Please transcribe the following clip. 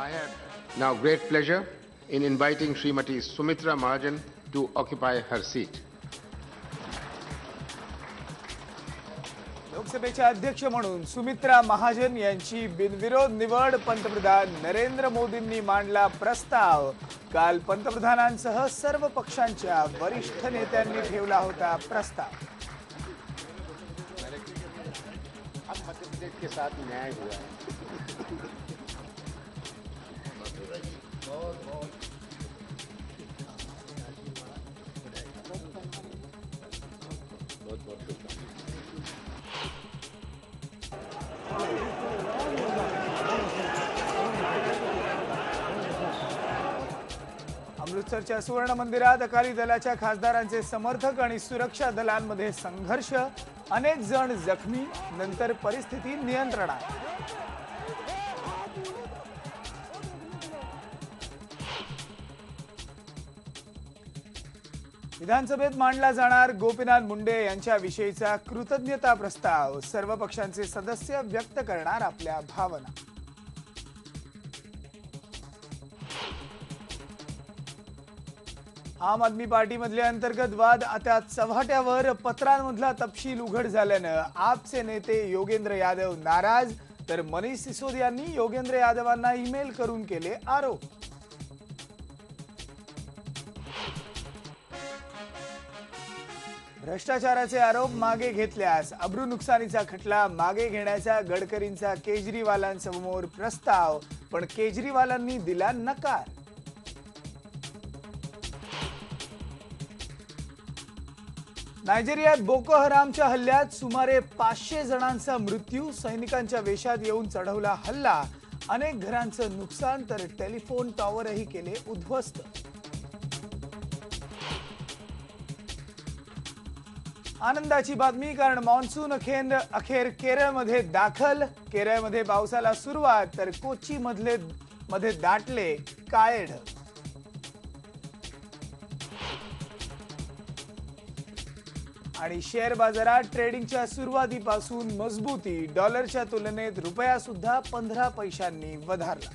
I have now great pleasure in inviting Srimati Sumitra Mahajan to occupy her seat. लोकसभेच्या अध्यक्ष म्हणून सुमित्रा महाजन यांची बिनविरोध निवड पंतप्रधान नरेंद्र मोदींनी मांडला प्रस्ताव. काल पंतप्रधानांसह सर्व पक्षांच्या वरिष्ठ नेत्यांनी ठेवला होता प्रस्ताव. के साथ न्याय हुआ अमृतसरच्या सुवर्ण मंदिरात अकाली दलाच्या खासदारांचे समर्थक आणि सुरक्षा दलांमध्ये संघर्ष. अनेक जण जखमी नंतर परिस्थिती नियंत्रणात. विधानसभेत मांडला जाणार गोपीनाथ मुंडे यांच्याविषयीचा कृतज्ञता प्रस्ताव सर्व पक्षांचे सदस्य व्यक्त करणार आपल्या भावना. आम आदमी पार्टीमधले अंतर्गत वाद आता चव्हाट्यावर पत्रांमधला तपशील उघड झाल्यानं आपचे नेते योगेंद्र यादव नाराज तर मनीष सिसोदियांनी योगेंद्र यादवांना ईमेल करून केले आरोप. भ्रष्टाचाराचे आरोप मागे घेतल्यास अब्रू नुकसानीचा खटला मागे घेण्याचा गडकरींचा केजरीवालांसमोर प्रस्ताव पण केजरीवालांनी दिला नकार. नायजेरियात बोको हरामच्या हल्ल्यात सुमारे पाचशे जणांचा मृत्यू सैनिकांच्या वेशात येऊन चढवला हल्ला अनेक घरांचं नुकसान तर टेलिफोन टॉवरही केले उद्ध्वस्त. आनंदाची बातमी कारण मान्सून अखेर अखेर केरळमध्ये दाखल. केरळमध्ये पावसाला सुरुवात तर कोची मधले मध्ये दाटले कायड आणि शेअर बाजारात ट्रेडिंगच्या सुरुवातीपासून मजबूती. डॉलरच्या तुलनेत रुपया सुद्धा पंधरा पैशांनी वधारला.